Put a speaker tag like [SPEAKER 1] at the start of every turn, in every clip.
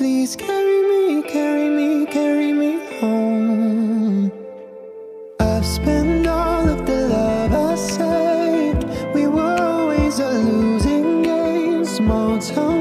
[SPEAKER 1] Please carry me, carry me, carry me home. I've spent all of the love I saved. We were always a losing game. Small town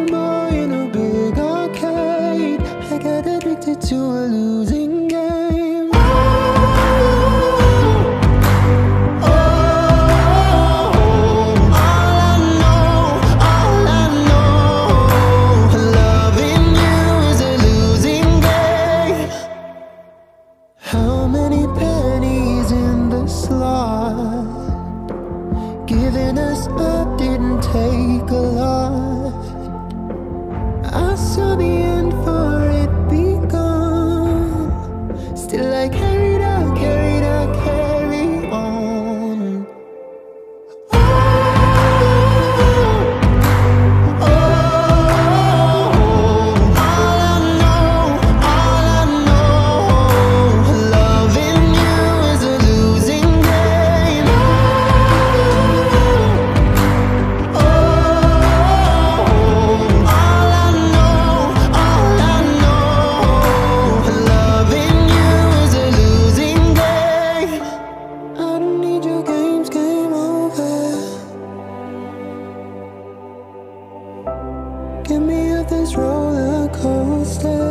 [SPEAKER 1] Giving us up didn't take a lot. I saw the end for it begun. Still, I carried me of this roller coaster.